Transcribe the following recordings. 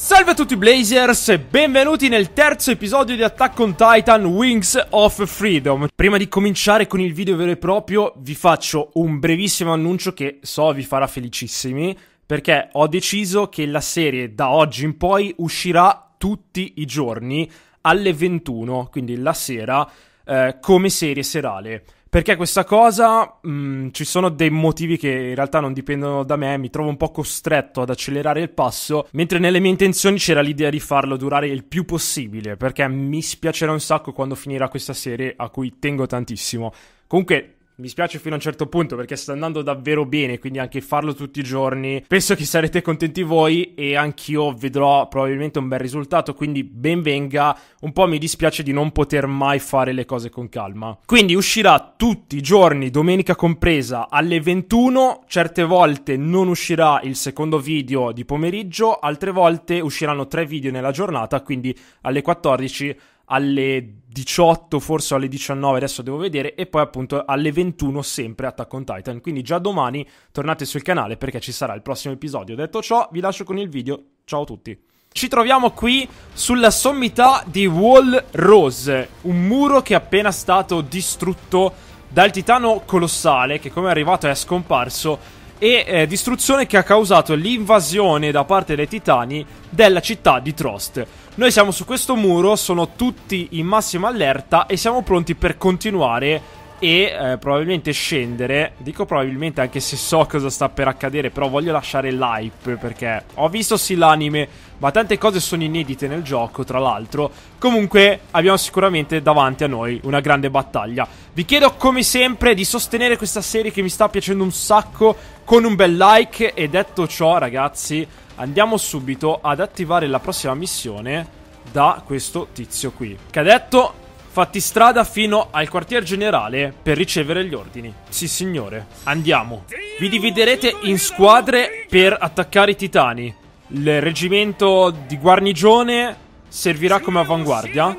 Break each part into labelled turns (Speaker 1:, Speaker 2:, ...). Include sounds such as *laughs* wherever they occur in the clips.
Speaker 1: Salve a tutti Blazers e benvenuti nel terzo episodio di Attack on Titan Wings of Freedom. Prima di cominciare con il video vero e proprio vi faccio un brevissimo annuncio che so vi farà felicissimi perché ho deciso che la serie da oggi in poi uscirà tutti i giorni alle 21, quindi la sera, eh, come serie serale. Perché questa cosa mh, mm, ci sono dei motivi che in realtà non dipendono da me, mi trovo un po' costretto ad accelerare il passo, mentre nelle mie intenzioni c'era l'idea di farlo durare il più possibile, perché mi spiacerà un sacco quando finirà questa serie a cui tengo tantissimo. Comunque mi spiace fino a un certo punto perché sta andando davvero bene, quindi anche farlo tutti i giorni. Penso che sarete contenti voi e anch'io vedrò probabilmente un bel risultato, quindi ben venga. Un po' mi dispiace di non poter mai fare le cose con calma. Quindi uscirà tutti i giorni, domenica compresa, alle 21. Certe volte non uscirà il secondo video di pomeriggio, altre volte usciranno tre video nella giornata, quindi alle 14 alle 18, forse alle 19, adesso devo vedere, e poi appunto alle 21 sempre Attack on Titan. Quindi già domani tornate sul canale perché ci sarà il prossimo episodio. Detto ciò, vi lascio con il video. Ciao a tutti. Ci troviamo qui sulla sommità di Wall Rose, un muro che è appena stato distrutto dal titano colossale che come è arrivato è scomparso e eh, distruzione che ha causato l'invasione da parte dei titani della città di Trost. Noi siamo su questo muro, sono tutti in massima allerta e siamo pronti per continuare e eh, probabilmente scendere. Dico probabilmente anche se so cosa sta per accadere, però voglio lasciare l'hype perché ho visto sì l'anime, ma tante cose sono inedite nel gioco, tra l'altro. Comunque abbiamo sicuramente davanti a noi una grande battaglia. Vi chiedo come sempre di sostenere questa serie che mi sta piacendo un sacco con un bel like e detto ciò, ragazzi, andiamo subito ad attivare la prossima missione da questo tizio qui. Che ha detto fatti strada fino al quartier generale per ricevere gli ordini. Sì, signore. Andiamo. Vi dividerete in squadre per attaccare i titani. Il reggimento di guarnigione servirà come avanguardia,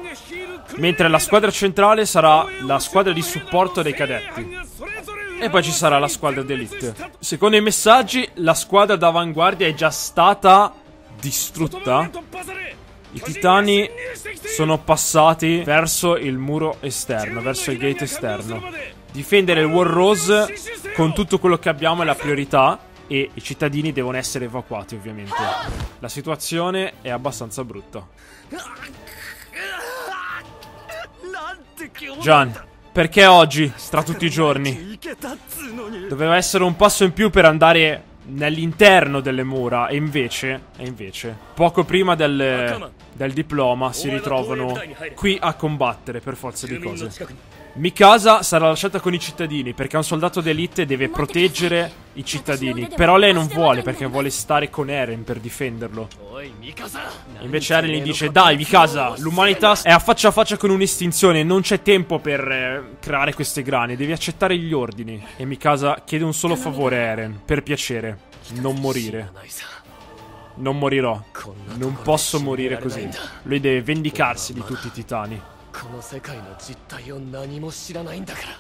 Speaker 1: mentre la squadra centrale sarà la squadra di supporto dei cadetti. E poi ci sarà la squadra d'elite. Secondo i messaggi, la squadra d'avanguardia è già stata distrutta i titani sono passati verso il muro esterno, verso il gate esterno. Difendere il War Rose con tutto quello che abbiamo è la priorità e i cittadini devono essere evacuati ovviamente. La situazione è abbastanza brutta. Gian, perché oggi, tra tutti i giorni? Doveva essere un passo in più per andare nell'interno delle mura e invece, e invece poco prima del, del diploma si ritrovano qui a combattere per forza di cose. Mikasa sarà lasciata con i cittadini perché un soldato d'elite deve proteggere i cittadini. Però lei non vuole perché vuole stare con Eren per difenderlo. Invece Eren gli dice: Dai, Mikasa, l'umanità è a faccia a faccia con un'estinzione. Non c'è tempo per eh, creare queste grane. Devi accettare gli ordini. E Mikasa chiede un solo favore a Eren: per piacere, non morire. Non morirò. Non posso morire così. Lui deve vendicarsi di tutti i titani.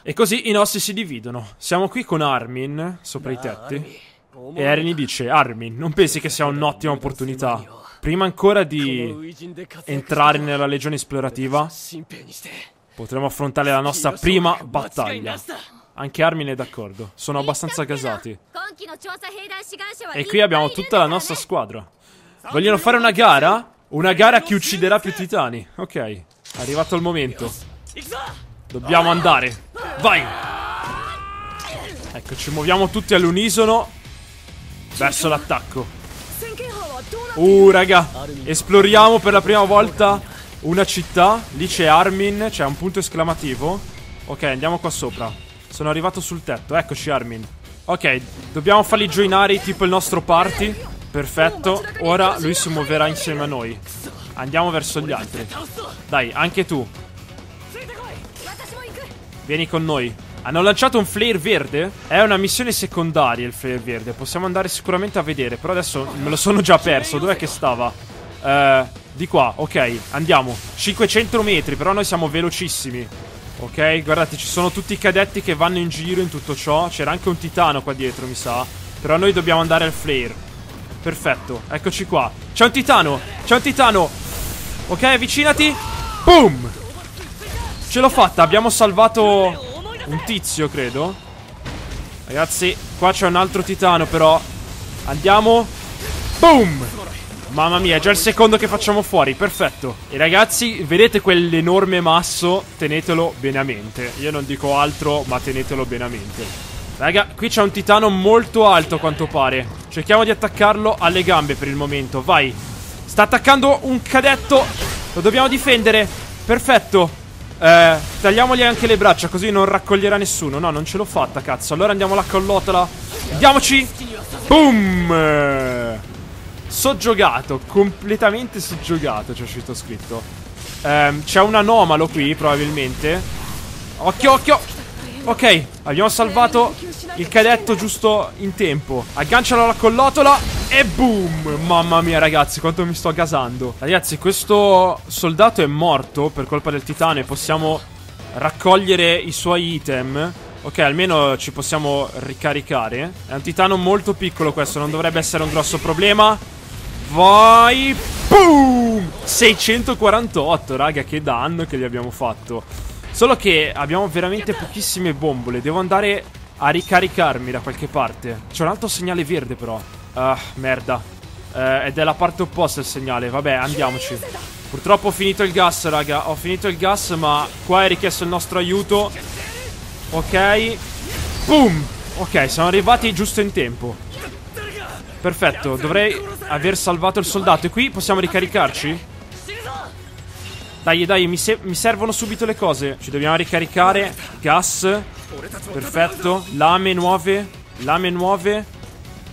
Speaker 1: E così i nostri si dividono. Siamo qui con Armin sopra i tetti. E gli dice: Armin, non pensi che sia un'ottima opportunità? Prima ancora di entrare nella legione esplorativa, potremo affrontare la nostra prima battaglia. Anche Armin è d'accordo. Sono abbastanza gasati. E qui abbiamo tutta la nostra squadra. Vogliono fare una gara? Una gara che ucciderà più titani. Ok, è arrivato il momento. Dobbiamo andare. Vai! Ecco, ci muoviamo tutti all'unisono verso l'attacco. Uh, raga, esploriamo per la prima volta una città. Lì c'è Armin, c'è un punto esclamativo. Ok, andiamo qua sopra. Sono arrivato sul tetto, eccoci Armin. Ok, dobbiamo farli joinare tipo il nostro party. Perfetto, ora lui si muoverà insieme a noi. Andiamo verso gli altri. Dai, anche tu. Vieni con noi. Hanno lanciato un flare verde? È una missione secondaria il flare verde. Possiamo andare sicuramente a vedere. Però adesso me lo sono già perso. Dov'è che stava? Eh, di qua, ok. Andiamo. 500 metri, però noi siamo velocissimi. Ok, guardate, ci sono tutti i cadetti che vanno in giro in tutto ciò. C'era anche un titano qua dietro, mi sa. Però noi dobbiamo andare al flare. Perfetto, eccoci qua. C'è un titano, c'è un titano. Ok, avvicinati. Boom! Ce l'ho fatta, abbiamo salvato un tizio, credo. Ragazzi, qua c'è un altro titano, però. Andiamo. Boom! Mamma mia, è già il secondo che facciamo fuori, perfetto. E ragazzi, vedete quell'enorme masso? Tenetelo bene a mente. Io non dico altro, ma tenetelo bene a mente. Raga, qui c'è un titano molto alto a quanto pare. Cerchiamo di attaccarlo alle gambe per il momento, vai. Sta attaccando un cadetto. Lo dobbiamo difendere. Perfetto. Eh, tagliamogli anche le braccia così non raccoglierà nessuno. No, non ce l'ho fatta, cazzo. Allora andiamo alla collottola. Andiamoci. Boom. Soggiogato, completamente soggiogato c'è scritto scritto. Ehm, c'è un anomalo qui, probabilmente. Occhio, occhio. Ok, abbiamo salvato il cadetto giusto in tempo. Aggancialo alla collotola e boom! Mamma mia, ragazzi, quanto mi sto gasando. Ragazzi, questo soldato è morto per colpa del titano e possiamo raccogliere i suoi item. Ok, almeno ci possiamo ricaricare. È un titano molto piccolo questo, non dovrebbe essere un grosso problema. Vai! Boom! 648, raga, che danno che gli abbiamo fatto. Solo che abbiamo veramente pochissime bombole. Devo andare a ricaricarmi da qualche parte. C'è un altro segnale verde, però. Ah, merda. Eh, è la parte opposta il segnale. Vabbè, andiamoci. Purtroppo ho finito il gas, raga. Ho finito il gas, ma qua è richiesto il nostro aiuto. Ok. Boom! Ok, siamo arrivati giusto in tempo. Perfetto, dovrei aver salvato il soldato. E qui possiamo ricaricarci? Dai, dai, mi, se mi, servono subito le cose. Ci dobbiamo ricaricare. Gas. Perfetto. Lame nuove. Lame nuove.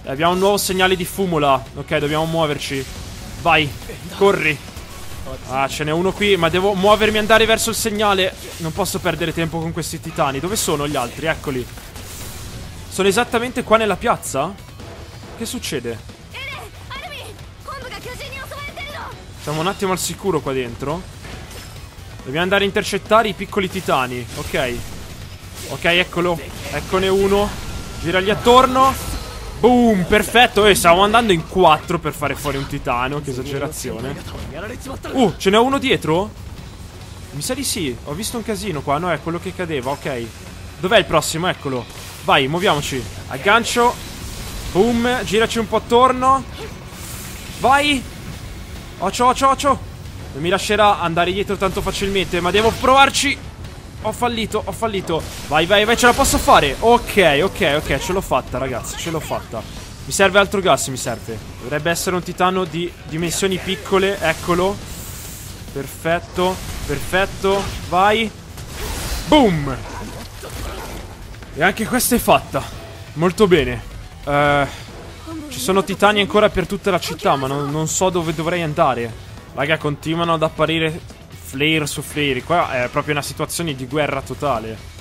Speaker 1: Abbiamo un nuovo segnale di fumo là. Ok, dobbiamo muoverci. Vai, corri. Ah, ce n'è uno qui, ma devo muovermi e andare verso il segnale. Non posso perdere tempo con questi titani. Dove sono gli altri? Eccoli. Sono esattamente qua nella piazza? Che succede? Siamo un attimo al sicuro qua dentro. Dobbiamo andare a intercettare i piccoli titani. Ok. Ok, eccolo. Eccone uno. Giragli attorno. Boom, perfetto. E eh, stavamo andando in quattro per fare fuori un titano. Che esagerazione. Uh, ce n'è uno dietro? Mi sa di sì. Ho visto un casino qua. No, è quello che cadeva. Ok. Dov'è il prossimo? Eccolo. Vai, muoviamoci. Aggancio. Boom, giraci un po' attorno. Vai. Ocio, ocio, ocio. Non mi lascerà andare dietro tanto facilmente, ma devo provarci. Ho fallito, ho fallito. Vai, vai, vai, ce la posso fare. Ok, ok, ok, ce l'ho fatta, ragazzi, ce l'ho fatta. Mi serve altro gas, mi serve. Dovrebbe essere un titano di dimensioni piccole, eccolo. Perfetto, perfetto. Vai. Boom. E anche questa è fatta. Molto bene. Uh, ci sono titani ancora per tutta la città, ma non, non, so dove dovrei andare. Raga, continuano ad apparire flare su flare. Qua è proprio una situazione di guerra totale.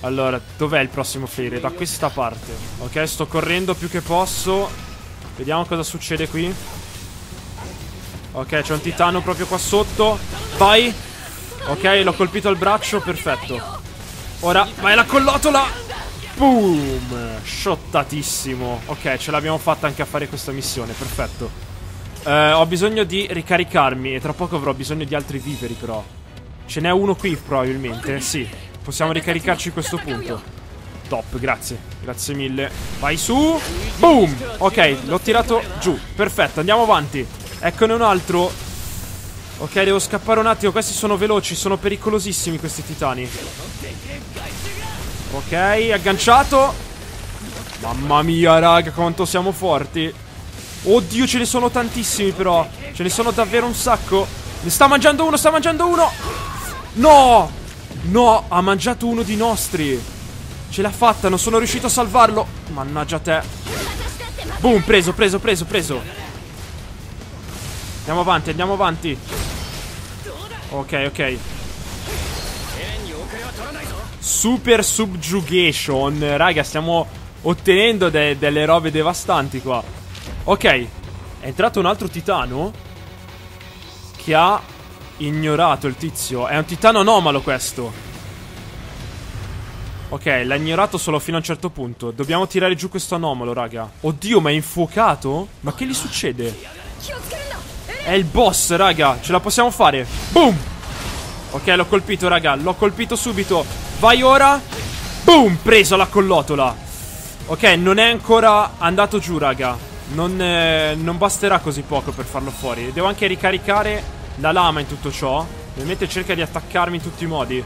Speaker 1: Allora, dov'è il prossimo flare? Da questa parte. Ok, sto correndo più che posso. Vediamo cosa succede qui. Ok, c'è un titano proprio qua sotto. Vai. Ok, l'ho colpito al braccio, perfetto. Ora, vai la collotola. Boom! Shottatissimo. Ok, ce l'abbiamo fatta anche a fare questa missione, perfetto. Eh, ho bisogno di ricaricarmi e tra poco avrò bisogno di altri viveri però. Ce n'è uno qui probabilmente, sì. Possiamo ricaricarci a questo punto. Top, grazie. Grazie mille. Vai su. Boom! Ok, l'ho tirato giù. Perfetto, andiamo avanti. Eccone un altro. Ok, devo scappare un attimo. Questi sono veloci, sono pericolosissimi questi titani. Ok, agganciato. Mamma mia, raga, quanto siamo forti. Oddio, ce ne sono tantissimi però. Ce ne sono davvero un sacco. Ne sta mangiando uno, sta mangiando uno. No! No, ha mangiato uno di nostri. Ce l'ha fatta, non sono riuscito a salvarlo. Mannaggia te. Boom, preso, preso, preso, preso. Andiamo avanti, andiamo avanti. Ok, ok. Super Subjugation. Raga, stiamo ottenendo de delle robe devastanti qua. Ok, è entrato un altro titano che ha ignorato il tizio. È un titano anomalo questo. Ok, l'ha ignorato solo fino a un certo punto. Dobbiamo tirare giù questo anomalo, raga. Oddio, ma è infuocato? Ma che gli succede? È il boss, raga. Ce la possiamo fare. Boom! Ok, l'ho colpito, raga. L'ho colpito subito. Vai ora. Boom! Preso la collotola. Ok, non è ancora andato giù, raga. Non, eh, non basterà così poco per farlo fuori. Devo anche ricaricare la lama in tutto ciò. Ovviamente cerca di attaccarmi in tutti i modi.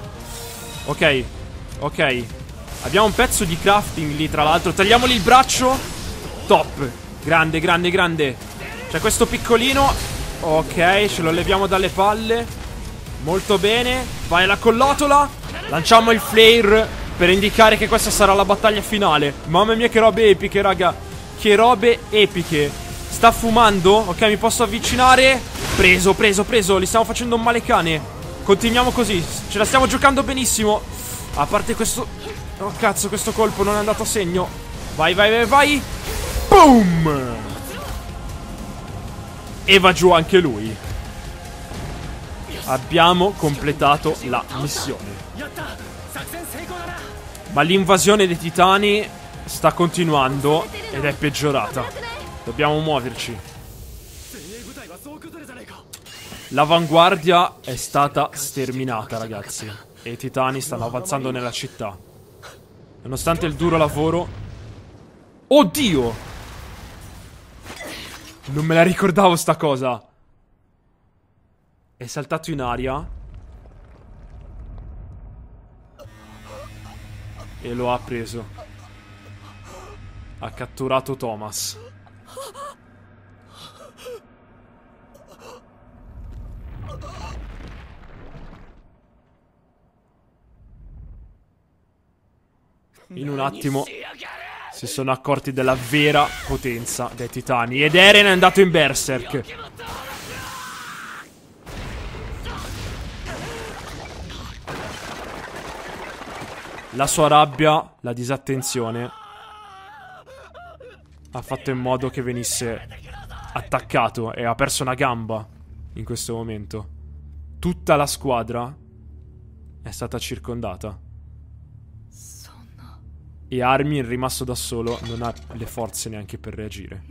Speaker 1: Ok, Ok. Abbiamo un pezzo di crafting lì tra l'altro. Tagliamogli il braccio. Top. Grande, grande, grande. C'è questo piccolino. Ok, ce lo leviamo dalle palle. Molto bene. Vai alla collotola Lanciamo il flare Per indicare che questa sarà la battaglia finale. Mamma mia che robe epiche raga Che robe epiche Sta fumando Ok mi posso avvicinare Preso, preso, preso Li stiamo facendo un male cane Continuiamo così Ce la stiamo giocando benissimo a parte questo... Oh cazzo, questo colpo non è andato a segno. Vai, vai, vai, vai. Boom! E va giù anche lui. Abbiamo completato la missione. Ma l'invasione dei titani sta continuando ed è peggiorata. Dobbiamo muoverci. L'avanguardia è stata sterminata, ragazzi e i titani stanno avanzando nella città. Nonostante il duro lavoro... Oddio! Non me la ricordavo sta cosa. È saltato in aria. E lo ha preso. Ha catturato Thomas. in un attimo si sono accorti della vera potenza dei titani. Ed Eren è andato in berserk. La sua rabbia, la disattenzione ha fatto in modo che venisse attaccato e ha perso una gamba in questo momento. Tutta la squadra è stata circondata. E Armin, rimasto da solo, non ha le forze neanche per reagire.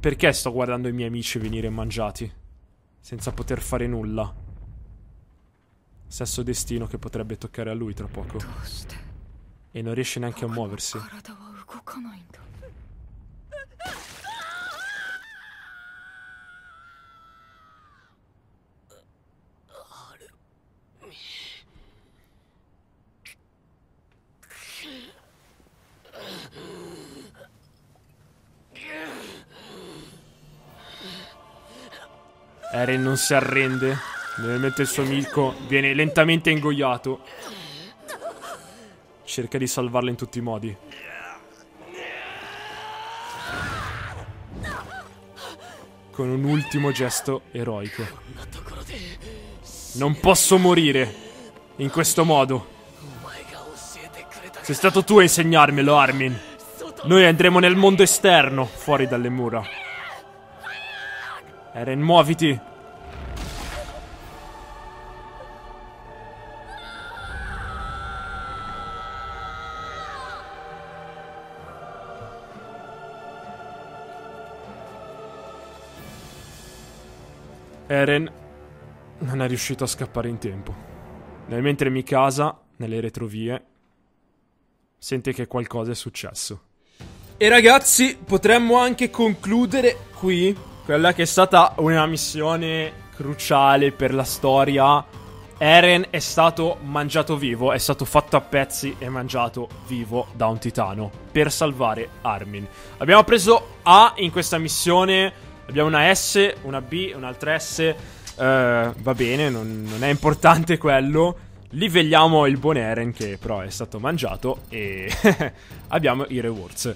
Speaker 1: Perché sto guardando i miei amici venire mangiati? Senza poter fare nulla. Stesso destino che potrebbe toccare a lui tra poco. E non riesce neanche a muoversi. Eren non si arrende. Mentre il suo amico viene lentamente ingoiato. Cerca di salvarlo in tutti i modi. Con un ultimo gesto eroico. Non posso morire in questo modo. Sei stato tu a insegnarmelo, Armin. Noi andremo nel mondo esterno, fuori dalle mura. Eren, muoviti. Eren non è riuscito a scappare in tempo. Nel mentre Mikasa, nelle retrovie, sente che qualcosa è successo. E ragazzi, potremmo anche concludere qui quella che è stata una missione cruciale per la storia. Eren è stato mangiato vivo, è stato fatto a pezzi e mangiato vivo da un titano per salvare Armin. Abbiamo preso A in questa missione, abbiamo una S, una B, un'altra S. Uh, va bene, non, non, è importante *laughs* quello. Livelliamo il buon Eren che però è stato mangiato e *laughs* abbiamo i rewards.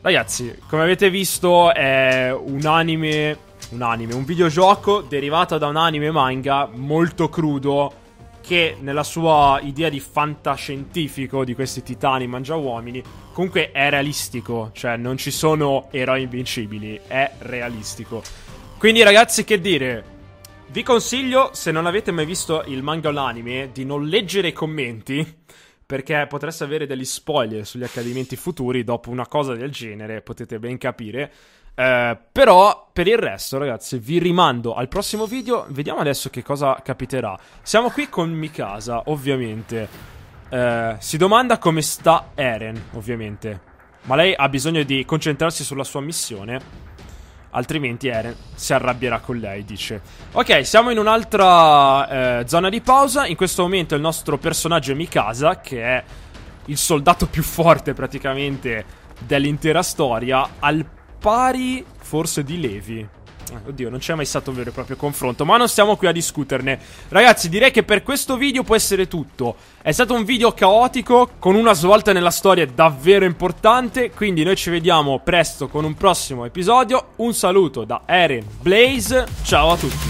Speaker 1: Ragazzi, come avete visto è un anime, un anime, un videogioco derivato da un anime manga molto crudo che nella sua idea di fantascientifico di questi titani mangiauomini comunque è realistico, cioè non ci sono eroi invincibili, è realistico. Quindi ragazzi, che dire? Vi consiglio, se non avete mai visto il manga o l'anime, di non leggere i commenti. Perché potreste avere degli spoiler sugli accadimenti futuri dopo una cosa del genere, potete ben capire. Eh, però, per il resto, ragazzi, vi rimando al prossimo video. Vediamo adesso che cosa capiterà. Siamo qui con Mikasa, ovviamente. Eh, si domanda come sta Eren, ovviamente. Ma lei ha bisogno di concentrarsi sulla sua missione. Altrimenti Eren si arrabbierà con lei, dice. Ok, siamo in un'altra eh, zona di pausa. In questo momento il nostro personaggio è Mikasa, che è il soldato più forte praticamente dell'intera storia, al pari forse di Levi. Eh, oddio, non c'è mai stato un vero e proprio confronto, ma non stiamo qui a discuterne. Ragazzi, direi che per questo video può essere tutto. È stato un video caotico, con una svolta nella storia davvero importante, quindi noi ci vediamo presto con un prossimo episodio. Un saluto da Eren Blaze, ciao a tutti.